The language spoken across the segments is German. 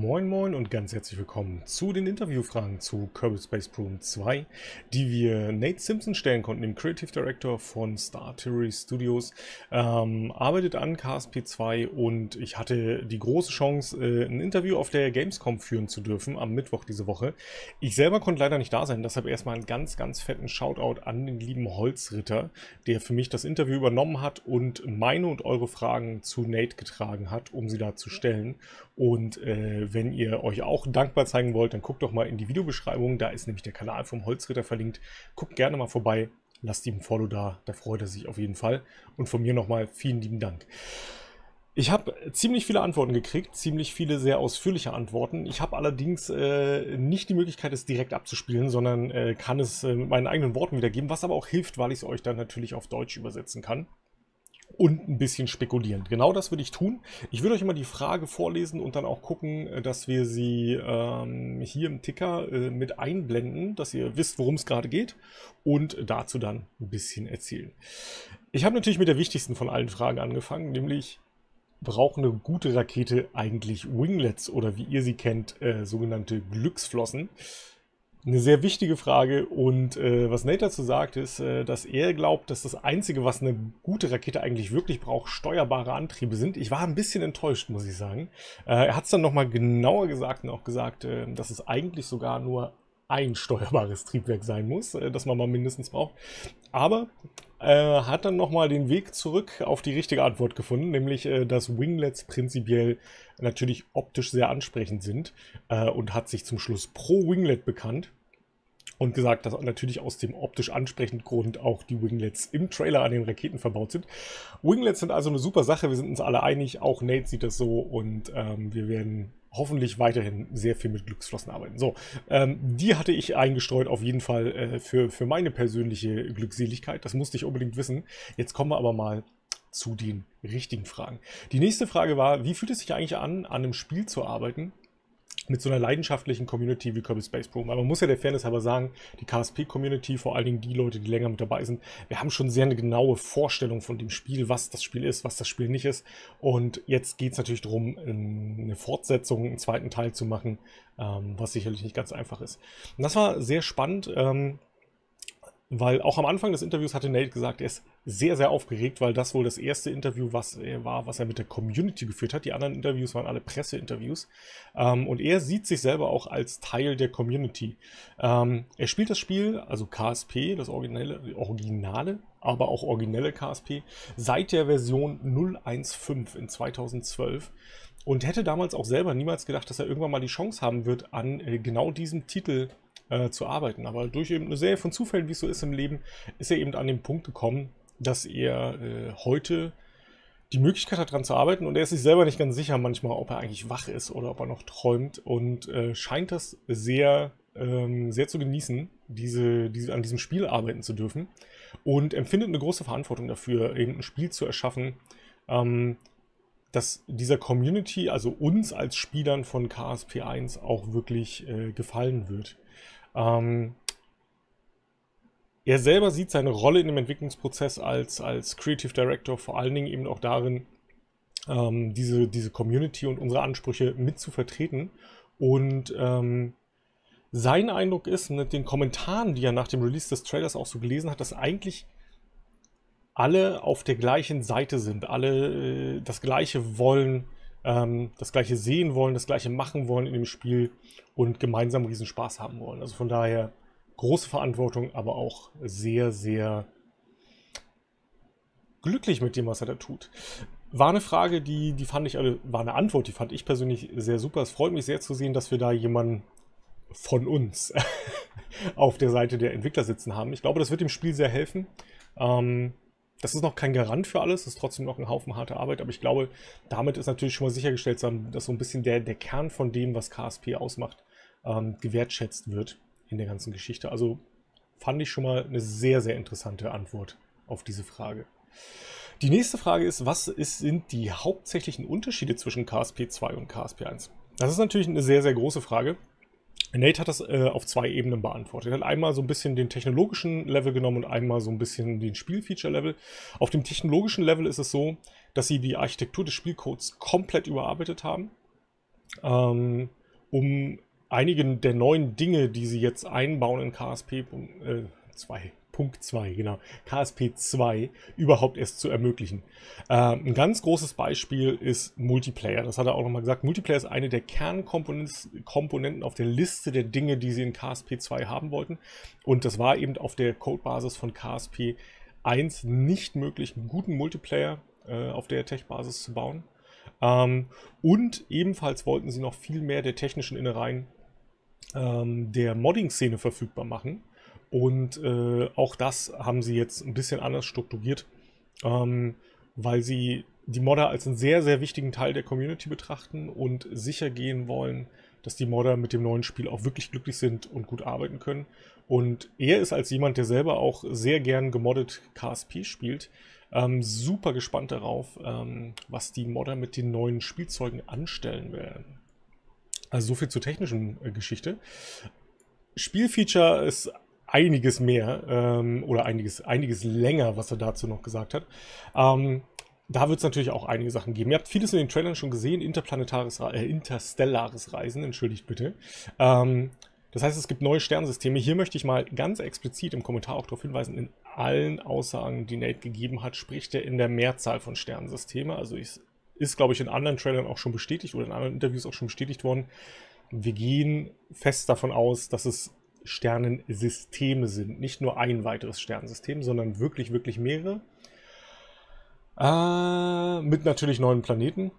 Moin Moin und ganz herzlich willkommen zu den Interviewfragen zu Kerbal Space Program 2, die wir Nate Simpson stellen konnten, dem Creative Director von Star Theory Studios. Ähm, arbeitet an KSP 2 und ich hatte die große Chance, äh, ein Interview auf der Gamescom führen zu dürfen am Mittwoch diese Woche. Ich selber konnte leider nicht da sein, deshalb erstmal einen ganz, ganz fetten Shoutout an den lieben Holzritter, der für mich das Interview übernommen hat und meine und eure Fragen zu Nate getragen hat, um sie da zu stellen. Und äh, wenn ihr euch auch dankbar zeigen wollt, dann guckt doch mal in die Videobeschreibung. Da ist nämlich der Kanal vom Holzritter verlinkt. Guckt gerne mal vorbei. Lasst ihm ein Follow da. Da freut er sich auf jeden Fall. Und von mir nochmal vielen lieben Dank. Ich habe ziemlich viele Antworten gekriegt, ziemlich viele sehr ausführliche Antworten. Ich habe allerdings äh, nicht die Möglichkeit, es direkt abzuspielen, sondern äh, kann es äh, mit meinen eigenen Worten wiedergeben, was aber auch hilft, weil ich es euch dann natürlich auf Deutsch übersetzen kann und ein bisschen spekulieren. Genau das würde ich tun. Ich würde euch immer die Frage vorlesen und dann auch gucken, äh, dass wir sie ähm, hier im Ticker äh, mit einblenden, dass ihr wisst, worum es gerade geht und dazu dann ein bisschen erzählen. Ich habe natürlich mit der wichtigsten von allen Fragen angefangen, nämlich braucht eine gute Rakete eigentlich Winglets oder wie ihr sie kennt, äh, sogenannte Glücksflossen? Eine sehr wichtige Frage. Und äh, was Nate dazu sagt, ist, äh, dass er glaubt, dass das Einzige, was eine gute Rakete eigentlich wirklich braucht, steuerbare Antriebe sind. Ich war ein bisschen enttäuscht, muss ich sagen. Äh, er hat es dann nochmal genauer gesagt und auch gesagt, äh, dass es eigentlich sogar nur ein steuerbares Triebwerk sein muss, äh, das man mal mindestens braucht. Aber äh, hat dann nochmal den Weg zurück auf die richtige Antwort gefunden, nämlich äh, dass Winglets prinzipiell natürlich optisch sehr ansprechend sind äh, und hat sich zum Schluss pro Winglet bekannt und gesagt, dass natürlich aus dem optisch ansprechenden Grund auch die Winglets im Trailer an den Raketen verbaut sind. Winglets sind also eine super Sache, wir sind uns alle einig, auch Nate sieht das so und ähm, wir werden hoffentlich weiterhin sehr viel mit Glücksflossen arbeiten. So, ähm, die hatte ich eingestreut auf jeden Fall äh, für, für meine persönliche Glückseligkeit. Das musste ich unbedingt wissen. Jetzt kommen wir aber mal zu den richtigen Fragen. Die nächste Frage war, wie fühlt es sich eigentlich an, an einem Spiel zu arbeiten, mit so einer leidenschaftlichen Community wie Kirby Space Program. Aber man muss ja der Fairness aber sagen, die KSP-Community, vor allen Dingen die Leute, die länger mit dabei sind, wir haben schon sehr eine genaue Vorstellung von dem Spiel, was das Spiel ist, was das Spiel nicht ist. Und jetzt geht es natürlich darum, eine Fortsetzung, einen zweiten Teil zu machen, ähm, was sicherlich nicht ganz einfach ist. Und das war sehr spannend. Weil auch am Anfang des Interviews hatte Nate gesagt, er ist sehr, sehr aufgeregt, weil das wohl das erste Interview was er war, was er mit der Community geführt hat. Die anderen Interviews waren alle Presseinterviews. Ähm, und er sieht sich selber auch als Teil der Community. Ähm, er spielt das Spiel, also KSP, das originelle, originale, aber auch originelle KSP, seit der Version 0.1.5 in 2012 und hätte damals auch selber niemals gedacht, dass er irgendwann mal die Chance haben wird, an äh, genau diesem Titel äh, zu arbeiten. Aber durch eben eine Serie von Zufällen, wie es so ist im Leben, ist er eben an den Punkt gekommen, dass er äh, heute die Möglichkeit hat, daran zu arbeiten und er ist sich selber nicht ganz sicher manchmal, ob er eigentlich wach ist oder ob er noch träumt und äh, scheint das sehr, ähm, sehr zu genießen, diese, diese, an diesem Spiel arbeiten zu dürfen und empfindet eine große Verantwortung dafür, eben ein Spiel zu erschaffen, ähm, das dieser Community, also uns als Spielern von KSP 1 auch wirklich äh, gefallen wird. Ähm, er selber sieht seine Rolle in dem Entwicklungsprozess als, als Creative Director vor allen Dingen eben auch darin, ähm, diese, diese Community und unsere Ansprüche mit zu vertreten. Und ähm, sein Eindruck ist, mit den Kommentaren, die er nach dem Release des Trailers auch so gelesen hat, dass eigentlich alle auf der gleichen Seite sind, alle äh, das Gleiche wollen, ähm, das Gleiche sehen wollen, das Gleiche machen wollen in dem Spiel und gemeinsam riesen Spaß haben wollen. Also von daher große Verantwortung, aber auch sehr, sehr glücklich mit dem, was er da tut. War eine Frage, die, die fand ich, also war eine Antwort, die fand ich persönlich sehr super. Es freut mich sehr zu sehen, dass wir da jemanden von uns auf der Seite der Entwickler sitzen haben. Ich glaube, das wird dem Spiel sehr helfen. Ähm, das ist noch kein Garant für alles, das ist trotzdem noch ein Haufen harte Arbeit, aber ich glaube, damit ist natürlich schon mal sichergestellt, dass so ein bisschen der, der Kern von dem, was KSP ausmacht, ähm, gewertschätzt wird in der ganzen Geschichte. Also fand ich schon mal eine sehr, sehr interessante Antwort auf diese Frage. Die nächste Frage ist, was ist, sind die hauptsächlichen Unterschiede zwischen KSP 2 und KSP 1? Das ist natürlich eine sehr, sehr große Frage. Nate hat das äh, auf zwei Ebenen beantwortet. Er hat einmal so ein bisschen den technologischen Level genommen und einmal so ein bisschen den Spielfeature-Level. Auf dem technologischen Level ist es so, dass sie die Architektur des Spielcodes komplett überarbeitet haben. ähm, um einige der neuen Dinge, die sie jetzt einbauen in KSP äh, 2, Punkt 2, genau, KSP 2 überhaupt erst zu ermöglichen. Ähm, ein ganz großes Beispiel ist Multiplayer. Das hat er auch nochmal gesagt. Multiplayer ist eine der Kernkomponenten auf der Liste der Dinge, die sie in KSP 2 haben wollten. Und das war eben auf der Codebasis von KSP 1 nicht möglich, einen guten Multiplayer äh, auf der Tech-Basis zu bauen. Ähm, und ebenfalls wollten sie noch viel mehr der technischen Innereien ähm, der Modding-Szene verfügbar machen. Und äh, auch das haben sie jetzt ein bisschen anders strukturiert, ähm, weil sie die Modder als einen sehr, sehr wichtigen Teil der Community betrachten und sicher gehen wollen, dass die Modder mit dem neuen Spiel auch wirklich glücklich sind und gut arbeiten können. Und er ist als jemand, der selber auch sehr gern gemoddet KSP spielt, ähm, super gespannt darauf, ähm, was die Modder mit den neuen Spielzeugen anstellen werden. Also so viel zur technischen äh, Geschichte. Spielfeature ist einiges mehr ähm, oder einiges, einiges länger, was er dazu noch gesagt hat. Ähm, da wird es natürlich auch einige Sachen geben. Ihr habt vieles in den Trailern schon gesehen, interplanetares, äh, interstellares Reisen, entschuldigt bitte. Ähm, das heißt, es gibt neue Sternsysteme. Hier möchte ich mal ganz explizit im Kommentar auch darauf hinweisen, in allen Aussagen, die Nate gegeben hat, spricht er in der Mehrzahl von Sternsystemen. Also ist, ist, glaube ich, in anderen Trailern auch schon bestätigt oder in anderen Interviews auch schon bestätigt worden. Wir gehen fest davon aus, dass es Sternensysteme sind. Nicht nur ein weiteres Sternensystem, sondern wirklich, wirklich mehrere. Äh, mit natürlich neuen Planeten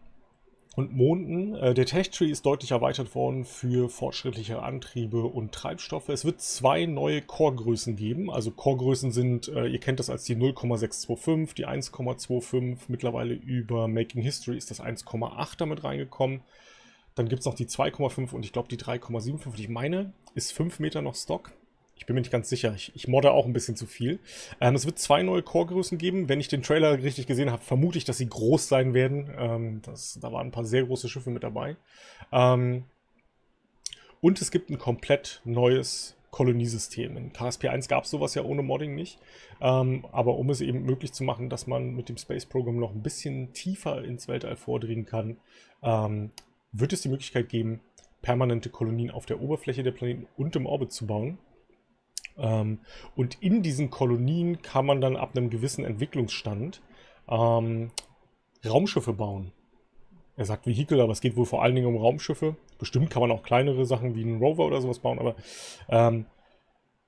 und Monden. Äh, der Tech-Tree ist deutlich erweitert worden für fortschrittliche Antriebe und Treibstoffe. Es wird zwei neue Core-Größen geben. Also Core-Größen sind, äh, ihr kennt das als die 0,625, die 1,25. Mittlerweile über Making History ist das 1,8 damit reingekommen. Dann gibt es noch die 2,5 und ich glaube die 3,75. Ich meine, ist 5 Meter noch Stock. Ich bin mir nicht ganz sicher. Ich, ich modde auch ein bisschen zu viel. Ähm, es wird zwei neue Core-Größen geben. Wenn ich den Trailer richtig gesehen habe, vermute ich, dass sie groß sein werden. Ähm, das, da waren ein paar sehr große Schiffe mit dabei. Ähm, und es gibt ein komplett neues Koloniesystem. In KSP 1 gab es sowas ja ohne Modding nicht. Ähm, aber um es eben möglich zu machen, dass man mit dem Space Program noch ein bisschen tiefer ins Weltall vordringen kann, ähm, wird es die Möglichkeit geben, permanente Kolonien auf der Oberfläche der Planeten und im Orbit zu bauen. Ähm, und in diesen Kolonien kann man dann ab einem gewissen Entwicklungsstand ähm, Raumschiffe bauen. Er sagt Vehikel, aber es geht wohl vor allen Dingen um Raumschiffe. Bestimmt kann man auch kleinere Sachen wie einen Rover oder sowas bauen, aber ähm,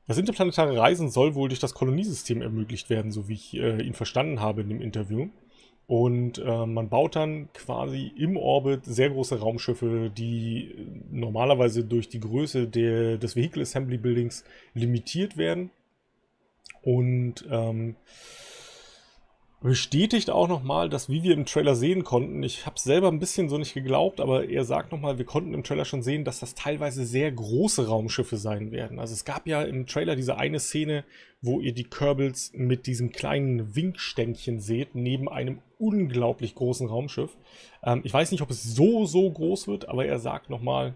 das interplanetare Reisen soll wohl durch das Koloniesystem ermöglicht werden, so wie ich äh, ihn verstanden habe in dem Interview. Und äh, man baut dann quasi im Orbit sehr große Raumschiffe, die normalerweise durch die Größe der, des Vehicle Assembly Buildings limitiert werden. Und ähm, bestätigt auch nochmal, dass wie wir im Trailer sehen konnten, ich habe es selber ein bisschen so nicht geglaubt, aber er sagt nochmal, wir konnten im Trailer schon sehen, dass das teilweise sehr große Raumschiffe sein werden. Also es gab ja im Trailer diese eine Szene, wo ihr die Kerbals mit diesem kleinen Winkständchen seht, neben einem unglaublich großen Raumschiff. Ähm, ich weiß nicht, ob es so, so groß wird, aber er sagt nochmal,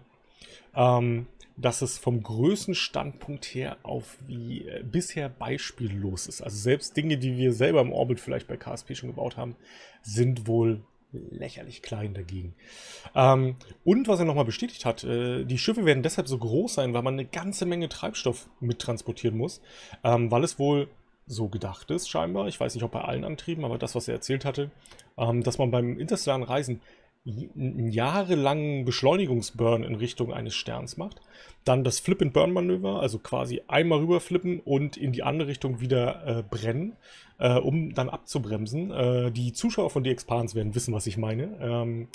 ähm, dass es vom Größenstandpunkt her auf wie äh, bisher beispiellos ist. Also selbst Dinge, die wir selber im Orbit vielleicht bei KSP schon gebaut haben, sind wohl lächerlich klein dagegen. Ähm, und was er nochmal bestätigt hat, äh, die Schiffe werden deshalb so groß sein, weil man eine ganze Menge Treibstoff mittransportieren muss, ähm, weil es wohl so gedacht ist scheinbar, ich weiß nicht, ob bei allen Antrieben, aber das, was er erzählt hatte, ähm, dass man beim interstellaren Reisen einen jahrelangen Beschleunigungsburn in Richtung eines Sterns macht. Dann das Flip-and-Burn-Manöver, also quasi einmal rüberflippen und in die andere Richtung wieder äh, brennen, äh, um dann abzubremsen. Äh, die Zuschauer von The Expanse werden wissen, was ich meine. Ähm,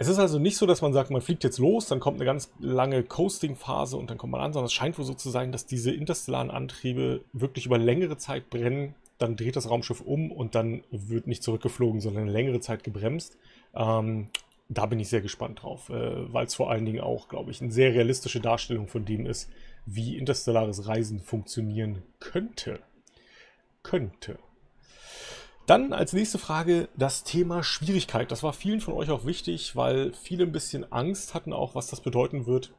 es ist also nicht so, dass man sagt, man fliegt jetzt los, dann kommt eine ganz lange Coasting-Phase und dann kommt man an, sondern es scheint wohl so zu sein, dass diese interstellaren Antriebe wirklich über längere Zeit brennen dann dreht das Raumschiff um und dann wird nicht zurückgeflogen, sondern eine längere Zeit gebremst. Ähm, da bin ich sehr gespannt drauf, äh, weil es vor allen Dingen auch, glaube ich, eine sehr realistische Darstellung von dem ist, wie interstellares Reisen funktionieren könnte. Könnte. Dann als nächste Frage das Thema Schwierigkeit. Das war vielen von euch auch wichtig, weil viele ein bisschen Angst hatten auch, was das bedeuten wird,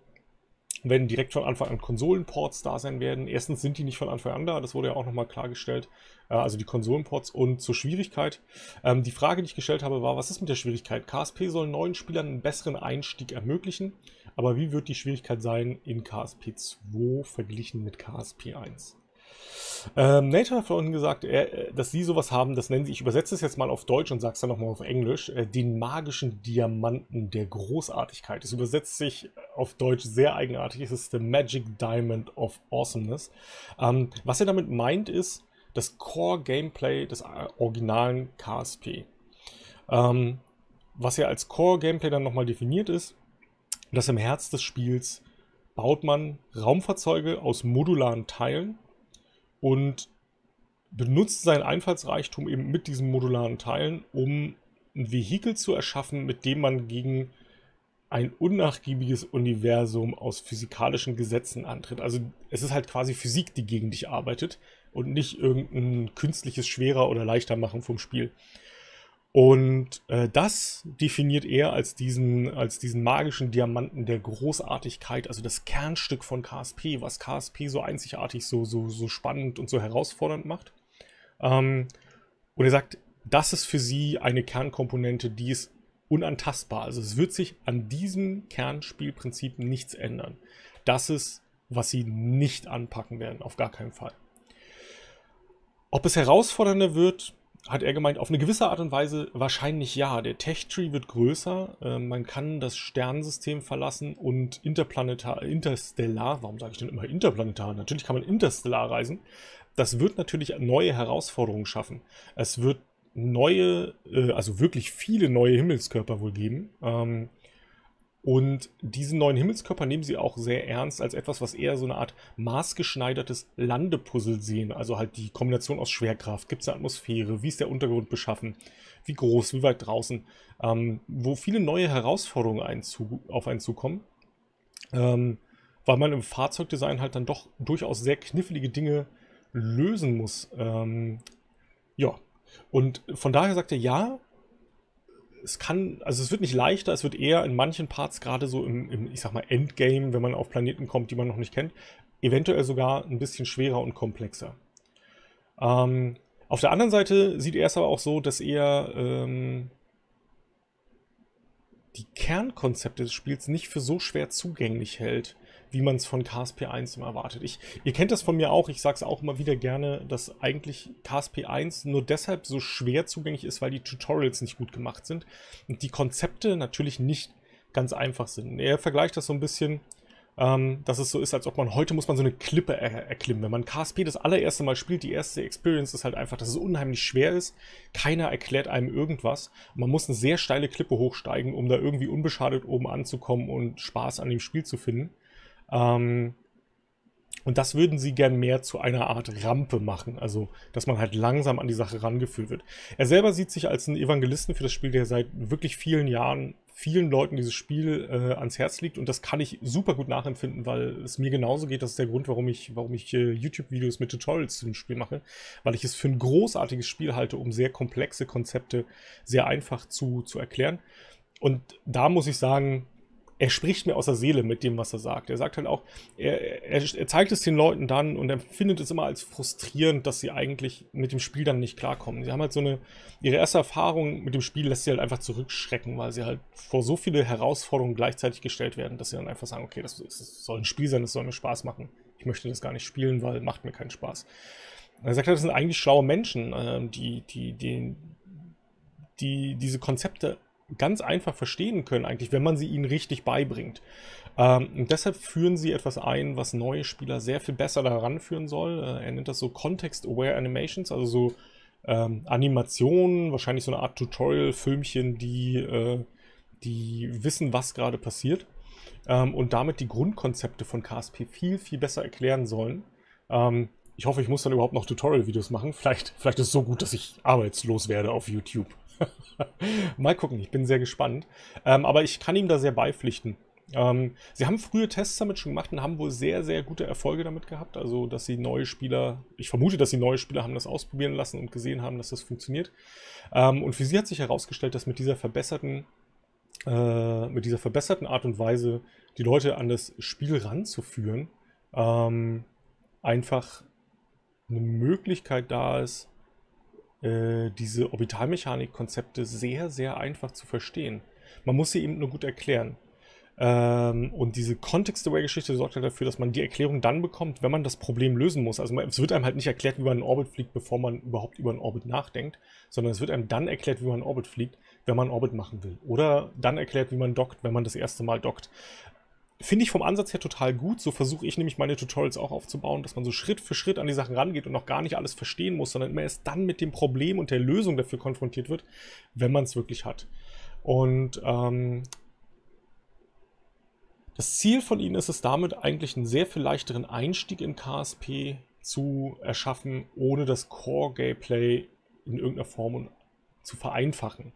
wenn direkt von Anfang an Konsolenports da sein werden. Erstens sind die nicht von Anfang an da, das wurde ja auch nochmal klargestellt, äh, also die Konsolenports. Und zur Schwierigkeit, ähm, die Frage, die ich gestellt habe, war, was ist mit der Schwierigkeit? KSP soll neuen Spielern einen besseren Einstieg ermöglichen, aber wie wird die Schwierigkeit sein in KSP 2 verglichen mit KSP 1? Ähm, Nate hat vorhin gesagt, er, dass sie sowas haben, das nennen sie, ich übersetze es jetzt mal auf Deutsch und sage es dann nochmal auf Englisch, äh, den magischen Diamanten der Großartigkeit. Es übersetzt sich auf Deutsch sehr eigenartig, es ist the Magic Diamond of Awesomeness. Ähm, was er damit meint ist, das Core-Gameplay des äh, originalen KSP. Ähm, was ja als Core-Gameplay dann nochmal definiert ist, dass im Herz des Spiels baut man Raumfahrzeuge aus modularen Teilen und benutzt seinen Einfallsreichtum eben mit diesen modularen Teilen, um ein Vehikel zu erschaffen, mit dem man gegen ein unnachgiebiges Universum aus physikalischen Gesetzen antritt. Also es ist halt quasi Physik, die gegen dich arbeitet und nicht irgendein künstliches schwerer oder leichter machen vom Spiel. Und äh, das definiert er als diesen, als diesen magischen Diamanten der Großartigkeit, also das Kernstück von KSP, was KSP so einzigartig, so, so, so spannend und so herausfordernd macht. Ähm, und er sagt, das ist für sie eine Kernkomponente, die ist unantastbar. Also es wird sich an diesem Kernspielprinzip nichts ändern. Das ist, was sie nicht anpacken werden, auf gar keinen Fall. Ob es herausfordernder wird, hat er gemeint, auf eine gewisse Art und Weise wahrscheinlich ja. Der Tech-Tree wird größer, äh, man kann das Sternensystem verlassen und interplanetar, interstellar, warum sage ich denn immer interplanetar? Natürlich kann man interstellar reisen. Das wird natürlich neue Herausforderungen schaffen. Es wird neue, äh, also wirklich viele neue Himmelskörper wohl geben. Ähm, und diesen neuen Himmelskörper nehmen sie auch sehr ernst als etwas, was eher so eine Art maßgeschneidertes Landepuzzle sehen. Also halt die Kombination aus Schwerkraft, gibt es eine Atmosphäre, wie ist der Untergrund beschaffen, wie groß, wie weit draußen, ähm, wo viele neue Herausforderungen einzu auf einen zukommen. Ähm, weil man im Fahrzeugdesign halt dann doch durchaus sehr knifflige Dinge lösen muss. Ähm, ja, und von daher sagt er, ja, es kann, also es wird nicht leichter, es wird eher in manchen Parts, gerade so im, im, ich sag mal, Endgame, wenn man auf Planeten kommt, die man noch nicht kennt, eventuell sogar ein bisschen schwerer und komplexer. Ähm, auf der anderen Seite sieht er es aber auch so, dass er ähm, die Kernkonzepte des Spiels nicht für so schwer zugänglich hält, wie man es von KSP 1 immer erwartet. Ich, ihr kennt das von mir auch, ich sage es auch immer wieder gerne, dass eigentlich KSP 1 nur deshalb so schwer zugänglich ist, weil die Tutorials nicht gut gemacht sind und die Konzepte natürlich nicht ganz einfach sind. Er vergleicht das so ein bisschen, ähm, dass es so ist, als ob man heute muss man so eine Klippe er erklimmen. Wenn man KSP das allererste Mal spielt, die erste Experience ist halt einfach, dass es unheimlich schwer ist. Keiner erklärt einem irgendwas. Man muss eine sehr steile Klippe hochsteigen, um da irgendwie unbeschadet oben anzukommen und Spaß an dem Spiel zu finden. Ähm, und das würden sie gern mehr zu einer Art Rampe machen, also dass man halt langsam an die Sache rangeführt wird. Er selber sieht sich als einen Evangelisten für das Spiel, der seit wirklich vielen Jahren vielen Leuten dieses Spiel äh, ans Herz liegt und das kann ich super gut nachempfinden, weil es mir genauso geht. Das ist der Grund, warum ich, warum ich äh, YouTube-Videos mit Tutorials zu dem Spiel mache, weil ich es für ein großartiges Spiel halte, um sehr komplexe Konzepte sehr einfach zu, zu erklären. Und da muss ich sagen, er spricht mir aus der Seele mit dem, was er sagt. Er sagt halt auch, er, er, er, zeigt es den Leuten dann und er findet es immer als frustrierend, dass sie eigentlich mit dem Spiel dann nicht klarkommen. Sie haben halt so eine, ihre erste Erfahrung mit dem Spiel lässt sie halt einfach zurückschrecken, weil sie halt vor so viele Herausforderungen gleichzeitig gestellt werden, dass sie dann einfach sagen, okay, das, das soll ein Spiel sein, das soll mir Spaß machen. Ich möchte das gar nicht spielen, weil macht mir keinen Spaß. Er sagt halt, das sind eigentlich schlaue Menschen, äh, die, die, die, die diese Konzepte ganz einfach verstehen können, eigentlich, wenn man sie ihnen richtig beibringt. Ähm, und deshalb führen sie etwas ein, was neue Spieler sehr viel besser daran führen soll. Äh, er nennt das so Context-Aware Animations, also so ähm, Animationen, wahrscheinlich so eine Art Tutorial-Filmchen, die, äh, die wissen, was gerade passiert. Ähm, und damit die Grundkonzepte von KSP viel, viel besser erklären sollen. Ähm, ich hoffe, ich muss dann überhaupt noch Tutorial-Videos machen. Vielleicht, vielleicht ist es so gut, dass ich arbeitslos werde auf YouTube. Mal gucken, ich bin sehr gespannt. Ähm, aber ich kann ihm da sehr beipflichten. Ähm, sie haben frühe Tests damit schon gemacht und haben wohl sehr, sehr gute Erfolge damit gehabt. Also, dass sie neue Spieler, ich vermute, dass sie neue Spieler haben das ausprobieren lassen und gesehen haben, dass das funktioniert. Ähm, und für sie hat sich herausgestellt, dass mit dieser verbesserten äh, mit dieser verbesserten Art und Weise die Leute an das Spiel ranzuführen, ähm, einfach eine Möglichkeit da ist, äh, diese Orbitalmechanik-Konzepte sehr, sehr einfach zu verstehen. Man muss sie eben nur gut erklären. Ähm, und diese Context-Aware-Geschichte sorgt halt dafür, dass man die Erklärung dann bekommt, wenn man das Problem lösen muss. Also man, es wird einem halt nicht erklärt, wie man einen Orbit fliegt, bevor man überhaupt über einen Orbit nachdenkt, sondern es wird einem dann erklärt, wie man einen Orbit fliegt, wenn man Orbit machen will. Oder dann erklärt, wie man dockt, wenn man das erste Mal dockt. Finde ich vom Ansatz her total gut. So versuche ich nämlich meine Tutorials auch aufzubauen, dass man so Schritt für Schritt an die Sachen rangeht und noch gar nicht alles verstehen muss, sondern immer erst dann mit dem Problem und der Lösung dafür konfrontiert wird, wenn man es wirklich hat. Und ähm, das Ziel von ihnen ist es damit, eigentlich einen sehr viel leichteren Einstieg in KSP zu erschaffen, ohne das Core-Gameplay in irgendeiner Form zu vereinfachen.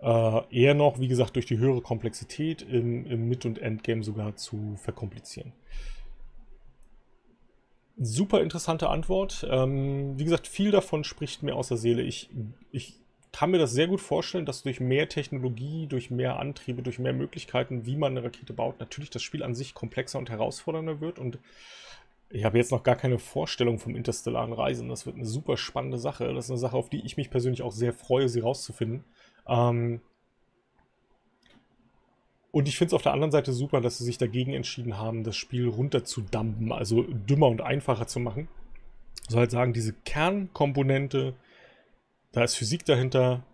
Äh, eher noch, wie gesagt, durch die höhere Komplexität im, im Mid- und Endgame sogar zu verkomplizieren. Super interessante Antwort. Ähm, wie gesagt, viel davon spricht mir aus der Seele. Ich, ich kann mir das sehr gut vorstellen, dass durch mehr Technologie, durch mehr Antriebe, durch mehr Möglichkeiten, wie man eine Rakete baut, natürlich das Spiel an sich komplexer und herausfordernder wird. Und ich habe jetzt noch gar keine Vorstellung vom interstellaren Reisen. Das wird eine super spannende Sache. Das ist eine Sache, auf die ich mich persönlich auch sehr freue, sie rauszufinden. Ähm und ich finde es auf der anderen Seite super, dass sie sich dagegen entschieden haben, das Spiel runterzudampen, also dümmer und einfacher zu machen. So halt sagen, diese Kernkomponente, da ist Physik dahinter,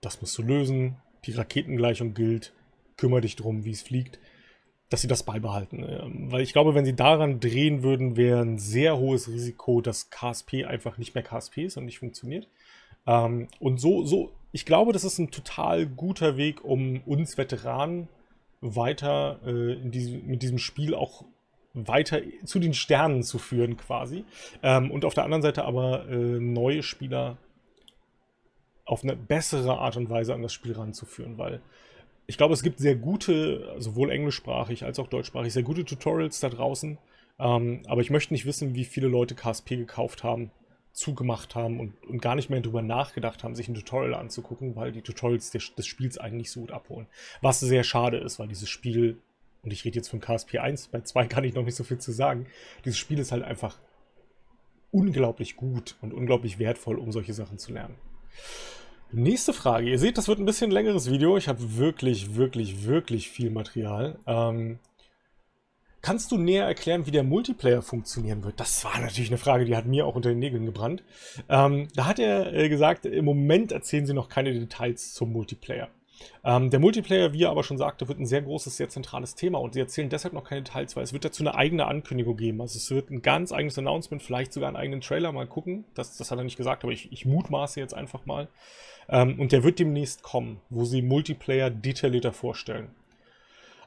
das musst du lösen, die Raketengleichung gilt, kümmere dich drum, wie es fliegt, dass sie das beibehalten. Ähm, weil ich glaube, wenn sie daran drehen würden, wäre ein sehr hohes Risiko, dass KSP einfach nicht mehr KSP ist und nicht funktioniert. Ähm, und so, so, ich glaube, das ist ein total guter Weg, um uns Veteranen weiter äh, diesem, mit diesem Spiel auch weiter zu den Sternen zu führen quasi. Ähm, und auf der anderen Seite aber äh, neue Spieler auf eine bessere Art und Weise an das Spiel ranzuführen, weil ich glaube, es gibt sehr gute, sowohl englischsprachig als auch deutschsprachig, sehr gute Tutorials da draußen. Ähm, aber ich möchte nicht wissen, wie viele Leute KSP gekauft haben, zugemacht haben und, und gar nicht mehr darüber nachgedacht haben, sich ein Tutorial anzugucken, weil die Tutorials des, des Spiels eigentlich so gut abholen. Was sehr schade ist, weil dieses Spiel, und ich rede jetzt von KSP 1, bei 2 kann ich noch nicht so viel zu sagen, dieses Spiel ist halt einfach unglaublich gut und unglaublich wertvoll, um solche Sachen zu lernen. Nächste Frage. Ihr seht, das wird ein bisschen längeres Video. Ich habe wirklich, wirklich, wirklich viel Material. Ähm, kannst du näher erklären, wie der Multiplayer funktionieren wird? Das war natürlich eine Frage, die hat mir auch unter den Nägeln gebrannt. Ähm, da hat er äh, gesagt, im Moment erzählen sie noch keine Details zum Multiplayer. Ähm, der Multiplayer, wie er aber schon sagte, wird ein sehr großes, sehr zentrales Thema und sie erzählen deshalb noch keine Details, weil es wird dazu eine eigene Ankündigung geben. Also es wird ein ganz eigenes Announcement, vielleicht sogar einen eigenen Trailer, mal gucken. Das, das hat er nicht gesagt, aber ich, ich mutmaße jetzt einfach mal. Ähm, und der wird demnächst kommen, wo sie Multiplayer detaillierter vorstellen.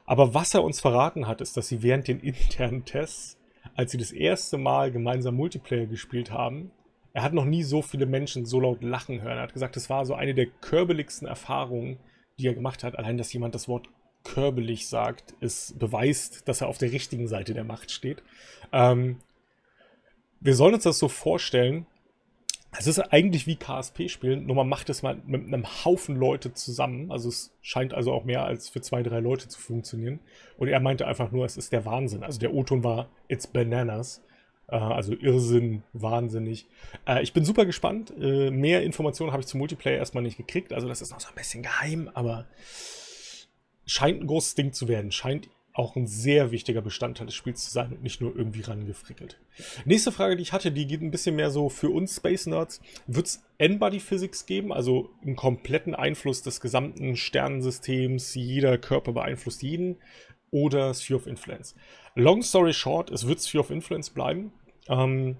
Aber was er uns verraten hat, ist, dass sie während den internen Tests, als sie das erste Mal gemeinsam Multiplayer gespielt haben, er hat noch nie so viele Menschen so laut lachen hören. Er hat gesagt, es war so eine der körbeligsten Erfahrungen, die er gemacht hat, allein, dass jemand das Wort körbelig sagt, ist beweist, dass er auf der richtigen Seite der Macht steht. Ähm, wir sollen uns das so vorstellen. Es ist eigentlich wie KSP spielen, nur man macht es mal mit einem Haufen Leute zusammen. Also es scheint also auch mehr als für zwei, drei Leute zu funktionieren. Und er meinte einfach nur, es ist der Wahnsinn. Also der O-Ton war It's Bananas. Äh, also Irrsinn, wahnsinnig. Äh, ich bin super gespannt. Äh, mehr Informationen habe ich zum Multiplayer erstmal nicht gekriegt. Also das ist noch so ein bisschen geheim, aber scheint ein großes Ding zu werden. Scheint auch ein sehr wichtiger Bestandteil des Spiels zu sein und nicht nur irgendwie rangefrickelt. Nächste Frage, die ich hatte, die geht ein bisschen mehr so für uns Space Nerds. Wird es N-Body Physics geben, also einen kompletten Einfluss des gesamten Sternensystems, jeder Körper beeinflusst jeden? oder Sphere of Influence. Long story short, es wird Sphere of Influence bleiben. Ähm,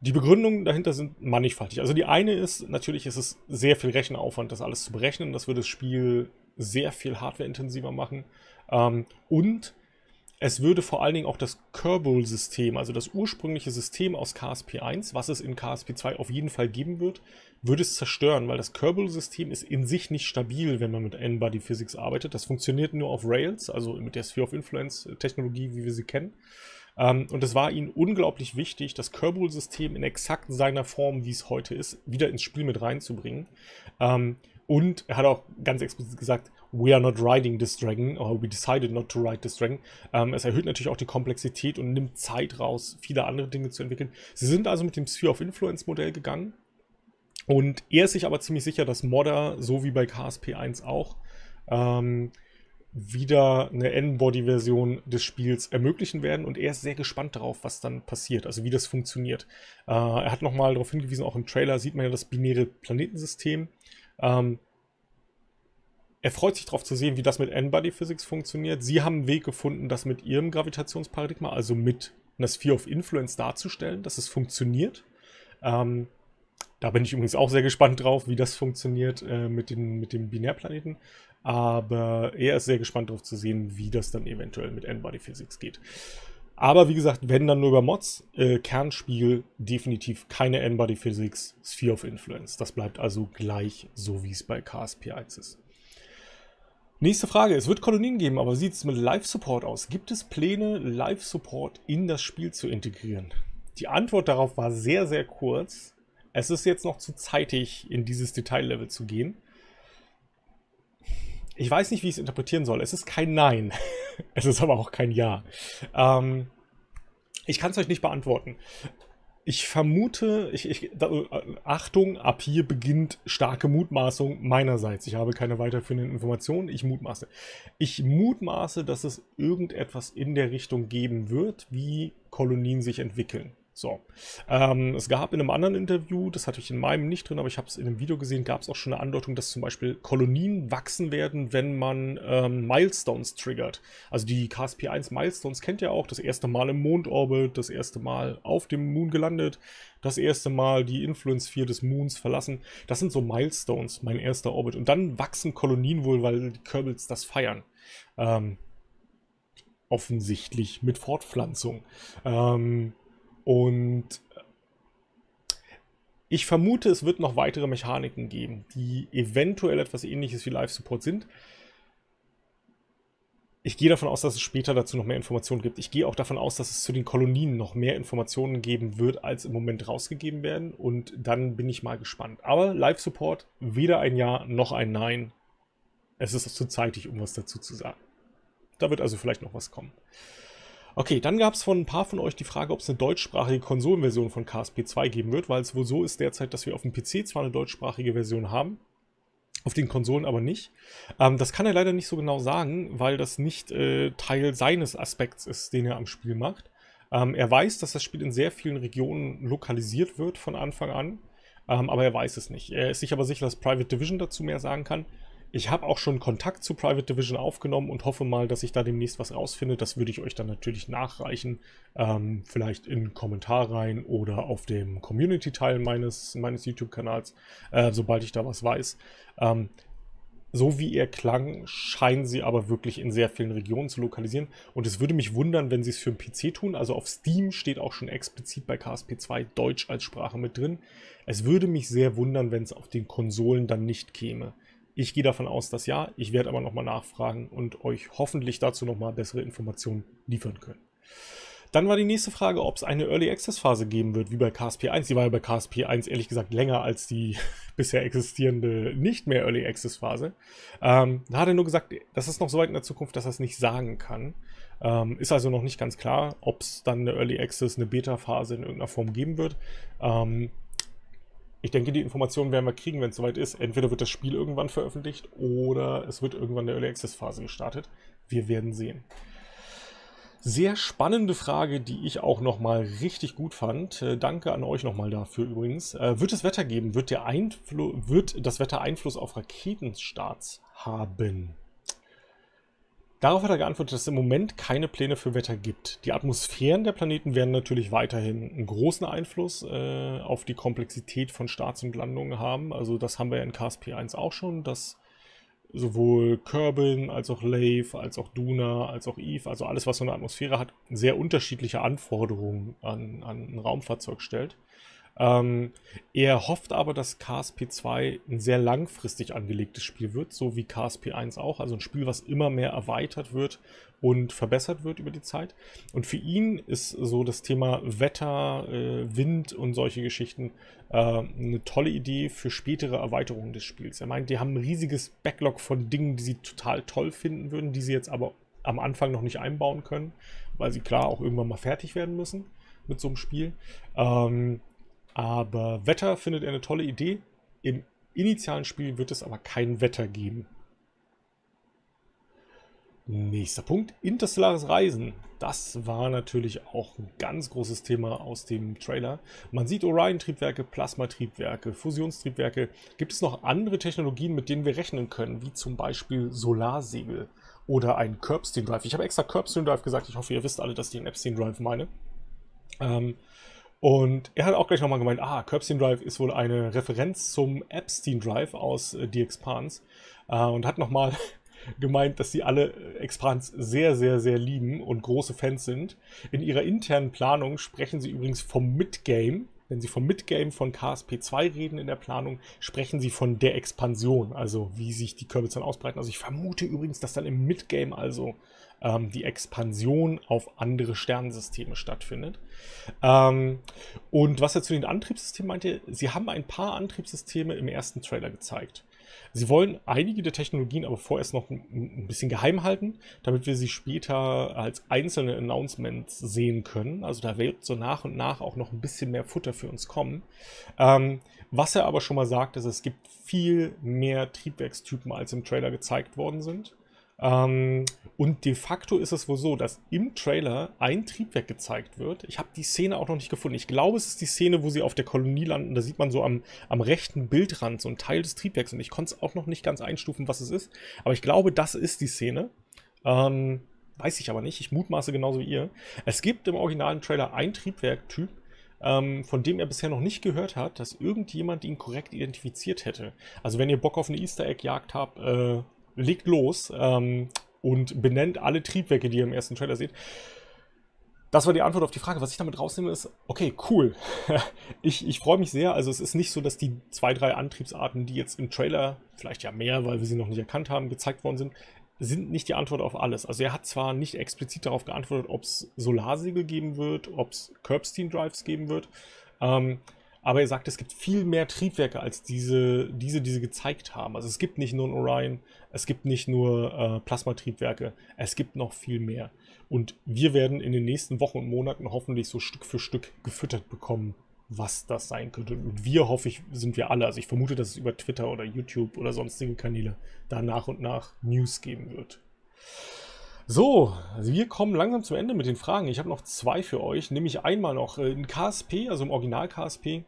die Begründungen dahinter sind mannigfaltig. Also die eine ist, natürlich ist es sehr viel Rechenaufwand, das alles zu berechnen. Das wird das Spiel sehr viel hardwareintensiver machen. Ähm, und es würde vor allen Dingen auch das Kerbal-System, also das ursprüngliche System aus KSP 1, was es in KSP 2 auf jeden Fall geben wird, würde es zerstören, weil das Kerbal-System ist in sich nicht stabil, wenn man mit N-Body Physics arbeitet. Das funktioniert nur auf Rails, also mit der Sphere of Influence-Technologie, wie wir sie kennen. Ähm, und es war ihnen unglaublich wichtig, das Kerbal-System in exakt seiner Form, wie es heute ist, wieder ins Spiel mit reinzubringen. Ähm, und er hat auch ganz explizit gesagt, we are not riding this dragon, or we decided not to ride this dragon. Ähm, es erhöht natürlich auch die Komplexität und nimmt Zeit raus, viele andere Dinge zu entwickeln. Sie sind also mit dem Sphere of Influence Modell gegangen. Und er ist sich aber ziemlich sicher, dass Modder, so wie bei KSP 1 auch, ähm, wieder eine N-Body-Version des Spiels ermöglichen werden und er ist sehr gespannt darauf, was dann passiert, also wie das funktioniert. Äh, er hat nochmal darauf hingewiesen, auch im Trailer sieht man ja das binäre Planetensystem. Ähm, er freut sich darauf zu sehen, wie das mit N-Body Physics funktioniert. Sie haben einen Weg gefunden, das mit ihrem Gravitationsparadigma, also mit einer Sphere of Influence darzustellen, dass es funktioniert. Ähm, da bin ich übrigens auch sehr gespannt drauf, wie das funktioniert äh, mit, den, mit dem Binärplaneten. Aber er ist sehr gespannt darauf zu sehen, wie das dann eventuell mit N-Body Physics geht. Aber wie gesagt, wenn dann nur über Mods, äh, Kernspiel definitiv keine N-Body Physics, Sphere of Influence. Das bleibt also gleich so, wie es bei KSP 1 ist. Nächste Frage. Es wird Kolonien geben, aber sieht es mit Live-Support aus? Gibt es Pläne, Live-Support in das Spiel zu integrieren? Die Antwort darauf war sehr, sehr kurz. Es ist jetzt noch zu zeitig, in dieses Detaillevel zu gehen. Ich weiß nicht, wie ich es interpretieren soll. Es ist kein Nein. es ist aber auch kein Ja. Ähm, ich kann es euch nicht beantworten. Ich vermute, ich, ich, da, Achtung, ab hier beginnt starke Mutmaßung meinerseits. Ich habe keine weiterführenden Informationen, ich mutmaße. Ich mutmaße, dass es irgendetwas in der Richtung geben wird, wie Kolonien sich entwickeln. So. Ähm, es gab in einem anderen Interview, das hatte ich in meinem nicht drin, aber ich habe es in einem Video gesehen, gab es auch schon eine Andeutung, dass zum Beispiel Kolonien wachsen werden, wenn man ähm, Milestones triggert. Also die KSP-1 Milestones kennt ihr auch, das erste Mal im Mondorbit, das erste Mal auf dem Moon gelandet, das erste Mal die Influence 4 des Moons verlassen. Das sind so Milestones, mein erster Orbit. Und dann wachsen Kolonien wohl, weil die Kerbals das feiern. Ähm, offensichtlich mit Fortpflanzung. Ähm, und ich vermute, es wird noch weitere Mechaniken geben, die eventuell etwas ähnliches wie Live-Support sind. Ich gehe davon aus, dass es später dazu noch mehr Informationen gibt. Ich gehe auch davon aus, dass es zu den Kolonien noch mehr Informationen geben wird, als im Moment rausgegeben werden. Und dann bin ich mal gespannt. Aber Live-Support, weder ein Ja noch ein Nein. Es ist zu zeitig, um was dazu zu sagen. Da wird also vielleicht noch was kommen. Okay, dann gab es von ein paar von euch die Frage, ob es eine deutschsprachige Konsolenversion von KSP 2 geben wird, weil es wohl so ist derzeit, dass wir auf dem PC zwar eine deutschsprachige Version haben, auf den Konsolen aber nicht. Ähm, das kann er leider nicht so genau sagen, weil das nicht äh, Teil seines Aspekts ist, den er am Spiel macht. Ähm, er weiß, dass das Spiel in sehr vielen Regionen lokalisiert wird von Anfang an, ähm, aber er weiß es nicht. Er ist sich aber sicher, dass Private Division dazu mehr sagen kann. Ich habe auch schon Kontakt zu Private Division aufgenommen und hoffe mal, dass ich da demnächst was rausfinde. Das würde ich euch dann natürlich nachreichen. Ähm, vielleicht in Kommentar rein oder auf dem Community-Teil meines, meines YouTube-Kanals, äh, sobald ich da was weiß. Ähm, so wie er klang, scheinen sie aber wirklich in sehr vielen Regionen zu lokalisieren. Und es würde mich wundern, wenn sie es für einen PC tun. Also auf Steam steht auch schon explizit bei KSP2 Deutsch als Sprache mit drin. Es würde mich sehr wundern, wenn es auf den Konsolen dann nicht käme. Ich gehe davon aus, dass ja. Ich werde aber nochmal nachfragen und euch hoffentlich dazu nochmal bessere Informationen liefern können. Dann war die nächste Frage, ob es eine Early Access Phase geben wird, wie bei KSP 1. Die war ja bei KSP 1 ehrlich gesagt länger als die bisher existierende nicht mehr Early Access Phase. Ähm, da hat er nur gesagt, das ist noch so weit in der Zukunft, dass er es nicht sagen kann. Ähm, ist also noch nicht ganz klar, ob es dann eine Early Access, eine Beta Phase in irgendeiner Form geben wird. Ähm, ich denke, die Informationen werden wir kriegen, wenn es soweit ist. Entweder wird das Spiel irgendwann veröffentlicht oder es wird irgendwann eine Early Access Phase gestartet. Wir werden sehen. Sehr spannende Frage, die ich auch nochmal richtig gut fand. Äh, danke an euch nochmal dafür übrigens. Äh, wird es Wetter geben? Wird, wird das Wetter Einfluss auf Raketenstarts haben? Darauf hat er geantwortet, dass es im Moment keine Pläne für Wetter gibt. Die Atmosphären der Planeten werden natürlich weiterhin einen großen Einfluss äh, auf die Komplexität von Starts und Landungen haben. Also das haben wir in KSP 1 auch schon, dass sowohl Kerbin als auch Lave, als auch Duna, als auch Eve, also alles, was so eine Atmosphäre hat, sehr unterschiedliche Anforderungen an, an ein Raumfahrzeug stellt. Ähm, er hofft aber, dass KSP 2 ein sehr langfristig angelegtes Spiel wird, so wie KSP 1 auch. Also ein Spiel, was immer mehr erweitert wird und verbessert wird über die Zeit. Und für ihn ist so das Thema Wetter, äh, Wind und solche Geschichten äh, eine tolle Idee für spätere Erweiterungen des Spiels. Er meint, die haben ein riesiges Backlog von Dingen, die sie total toll finden würden, die sie jetzt aber am Anfang noch nicht einbauen können, weil sie klar auch irgendwann mal fertig werden müssen mit so einem Spiel. Ähm, aber Wetter findet er eine tolle Idee. Im initialen Spiel wird es aber kein Wetter geben. Nächster Punkt, interstellares Reisen. Das war natürlich auch ein ganz großes Thema aus dem Trailer. Man sieht Orion-Triebwerke, Plasma-Triebwerke, Fusionstriebwerke. Gibt es noch andere Technologien, mit denen wir rechnen können, wie zum Beispiel Solarsegel oder ein Curbstein Drive? Ich habe extra Curbstein Drive gesagt. Ich hoffe, ihr wisst alle, dass ich den Epstein Drive meine. Ähm, und er hat auch gleich nochmal gemeint, ah, Curbstein Drive ist wohl eine Referenz zum Epstein Drive aus äh, The Expanse. Äh, und hat nochmal gemeint, dass sie alle äh, Expans sehr, sehr, sehr lieben und große Fans sind. In ihrer internen Planung sprechen sie übrigens vom Midgame. Wenn sie vom Midgame von KSP 2 reden in der Planung, sprechen sie von der Expansion, also wie sich die Kürbis dann ausbreiten. Also ich vermute übrigens, dass dann im Midgame also ähm, die Expansion auf andere Sternensysteme stattfindet. Ähm, und was er zu den Antriebssystemen meinte, sie haben ein paar Antriebssysteme im ersten Trailer gezeigt. Sie wollen einige der Technologien aber vorerst noch ein, bisschen geheim halten, damit wir sie später als einzelne Announcements sehen können. Also da wird so nach und nach auch noch ein bisschen mehr Futter für uns kommen. Ähm, was er aber schon mal sagt, ist, es gibt viel mehr Triebwerkstypen, als im Trailer gezeigt worden sind. Ähm, und de facto ist es wohl so, dass im Trailer ein Triebwerk gezeigt wird. Ich habe die Szene auch noch nicht gefunden. Ich glaube, es ist die Szene, wo sie auf der Kolonie landen. Da sieht man so am, am rechten Bildrand so ein Teil des Triebwerks. Und ich konnte es auch noch nicht ganz einstufen, was es ist. Aber ich glaube, das ist die Szene. Ähm, weiß ich aber nicht. Ich mutmaße genauso wie ihr. Es gibt im originalen Trailer ein Triebwerktyp, ähm, von dem er bisher noch nicht gehört hat, dass irgendjemand ihn korrekt identifiziert hätte. Also wenn ihr Bock auf eine Easter Egg-Jagd habt, äh, legt los ähm, und benennt alle Triebwerke, die ihr im ersten Trailer seht. Das war die Antwort auf die Frage. Was ich damit rausnehme, ist, okay, cool. ich ich freue mich sehr. Also es ist nicht so, dass die zwei, drei Antriebsarten, die jetzt im Trailer, vielleicht ja mehr, weil wir sie noch nicht erkannt haben, gezeigt worden sind, sind nicht die Antwort auf alles. Also er hat zwar nicht explizit darauf geantwortet, ob es Solarsegel geben wird, ob es Curbstein Drives geben wird, ähm, aber er sagt, es gibt viel mehr Triebwerke als diese, diese, die sie gezeigt haben. Also es gibt nicht nur ein Orion, es gibt nicht nur äh, Plasmatriebwerke, es gibt noch viel mehr. Und wir werden in den nächsten Wochen und Monaten hoffentlich so Stück für Stück gefüttert bekommen, was das sein könnte. Und wir, hoffe ich, sind wir alle. Also ich vermute, dass es über Twitter oder YouTube oder sonstige Kanäle da nach und nach News geben wird. So, also wir kommen langsam zum Ende mit den Fragen. Ich habe noch zwei für euch, nämlich einmal noch äh, in KSP, also im Original KSP,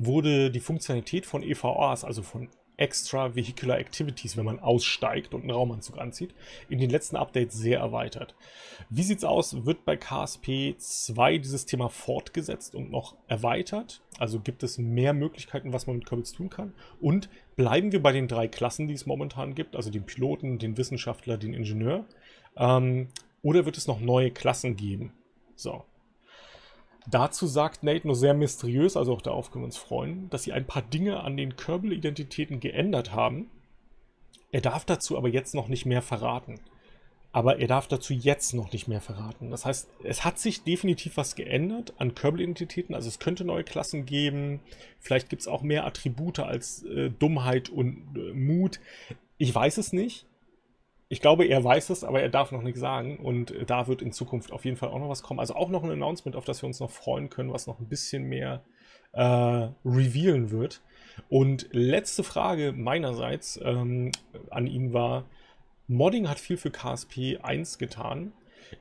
wurde die Funktionalität von EVAs, also von Extra Vehicular Activities, wenn man aussteigt und einen Raumanzug anzieht, in den letzten Updates sehr erweitert. Wie sieht's aus? Wird bei KSP 2 dieses Thema fortgesetzt und noch erweitert? Also gibt es mehr Möglichkeiten, was man mit Kerbals tun kann? Und bleiben wir bei den drei Klassen, die es momentan gibt, also den Piloten, den Wissenschaftler, den Ingenieur? Ähm, oder wird es noch neue Klassen geben? So, Dazu sagt Nate nur sehr mysteriös, also auch darauf können wir uns freuen, dass sie ein paar Dinge an den Kerbal-Identitäten geändert haben. Er darf dazu aber jetzt noch nicht mehr verraten. Aber er darf dazu jetzt noch nicht mehr verraten. Das heißt, es hat sich definitiv was geändert an Kerbal-Identitäten. Also es könnte neue Klassen geben. Vielleicht gibt es auch mehr Attribute als äh, Dummheit und äh, Mut. Ich weiß es nicht. Ich glaube, er weiß es, aber er darf noch nichts sagen. Und da wird in Zukunft auf jeden Fall auch noch was kommen. Also auch noch ein Announcement, auf das wir uns noch freuen können, was noch ein bisschen mehr äh, revealen wird. Und letzte Frage meinerseits ähm, an ihn war, Modding hat viel für KSP 1 getan.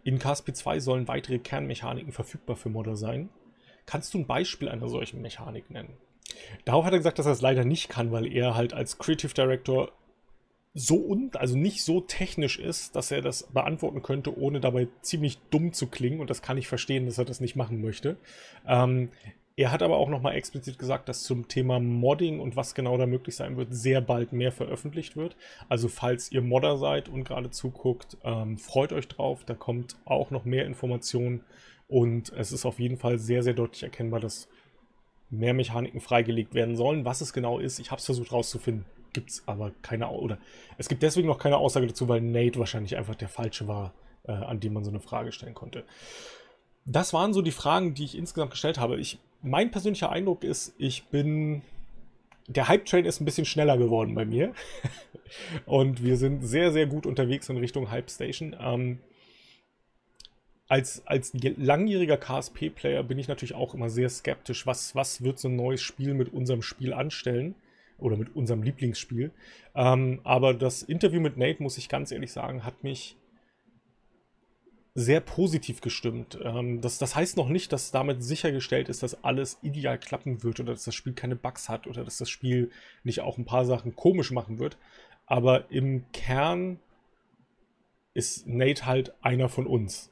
In KSP 2 sollen weitere Kernmechaniken verfügbar für Modder sein. Kannst du ein Beispiel einer solchen Mechanik nennen? Darauf hat er gesagt, dass er es leider nicht kann, weil er halt als Creative Director so und also nicht so technisch ist, dass er das beantworten könnte, ohne dabei ziemlich dumm zu klingen. Und das kann ich verstehen, dass er das nicht machen möchte. Ähm, er hat aber auch nochmal explizit gesagt, dass zum Thema Modding und was genau da möglich sein wird, sehr bald mehr veröffentlicht wird. Also falls ihr Modder seid und gerade zuguckt, ähm, freut euch drauf. Da kommt auch noch mehr Informationen und es ist auf jeden Fall sehr, sehr deutlich erkennbar, dass mehr Mechaniken freigelegt werden sollen. Was es genau ist, ich habe es versucht rauszufinden, gibt es aber keine, oder es gibt deswegen noch keine Aussage dazu, weil Nate wahrscheinlich einfach der Falsche war, äh, an dem man so eine Frage stellen konnte. Das waren so die Fragen, die ich insgesamt gestellt habe. Ich, mein persönlicher Eindruck ist, ich bin der Hype-Train ist ein bisschen schneller geworden bei mir. und wir sind sehr, sehr gut unterwegs in Richtung Hype Station. Ähm, als, als langjähriger KSP-Player bin ich natürlich auch immer sehr skeptisch, was, was wird so ein neues Spiel mit unserem Spiel anstellen oder mit unserem Lieblingsspiel. Ähm, aber das Interview mit Nate, muss ich ganz ehrlich sagen, hat mich sehr positiv gestimmt. Ähm, das, das heißt noch nicht, dass damit sichergestellt ist, dass alles ideal klappen wird oder dass das Spiel keine Bugs hat oder dass das Spiel nicht auch ein paar Sachen komisch machen wird. Aber im Kern ist Nate halt einer von uns.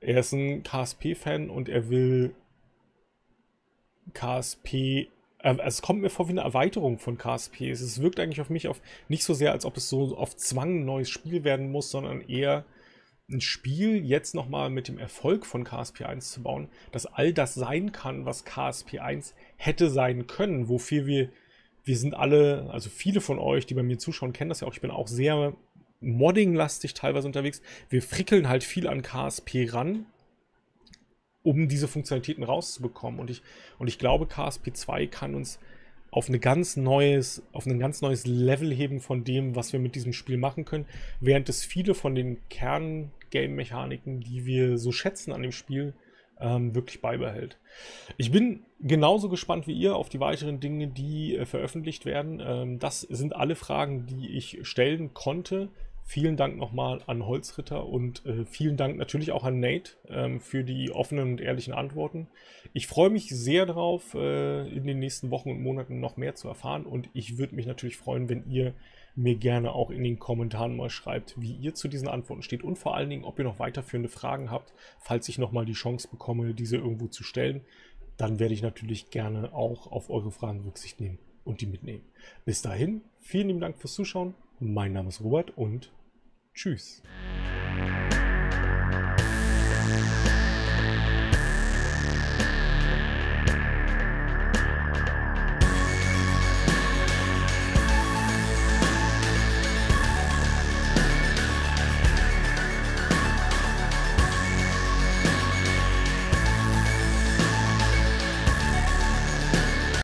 Er ist ein KSP-Fan und er will KSP. Äh, es kommt mir vor wie eine Erweiterung von KSP. Es wirkt eigentlich auf mich auf nicht so sehr, als ob es so auf Zwang ein neues Spiel werden muss, sondern eher ein Spiel jetzt nochmal mit dem Erfolg von KSP 1 zu bauen, dass all das sein kann, was KSP 1 hätte sein können, wofür wir, wir sind alle, also viele von euch, die bei mir zuschauen, kennen das ja auch, ich bin auch sehr Modding-lastig teilweise unterwegs. Wir frickeln halt viel an KSP ran, um diese Funktionalitäten rauszubekommen. Und ich, und ich glaube, KSP 2 kann uns auf, eine ganz neues, auf ein ganz neues Level heben von dem, was wir mit diesem Spiel machen können, während es viele von den Kern-Game-Mechaniken, die wir so schätzen an dem Spiel, ähm, wirklich beibehält. Ich bin genauso gespannt wie ihr auf die weiteren Dinge, die äh, veröffentlicht werden. Ähm, das sind alle Fragen, die ich stellen konnte. Vielen Dank nochmal an Holzritter und äh, vielen Dank natürlich auch an Nate ähm, für die offenen und ehrlichen Antworten. Ich freue mich sehr darauf, äh, in den nächsten Wochen und Monaten noch mehr zu erfahren und ich würde mich natürlich freuen, wenn ihr mir gerne auch in den Kommentaren mal schreibt, wie ihr zu diesen Antworten steht und vor allen Dingen, ob ihr noch weiterführende Fragen habt, falls ich nochmal die Chance bekomme, diese irgendwo zu stellen. Dann werde ich natürlich gerne auch auf eure Fragen Rücksicht nehmen und die mitnehmen. Bis dahin, vielen lieben Dank fürs Zuschauen. Mein Name ist Robert und Tschüss.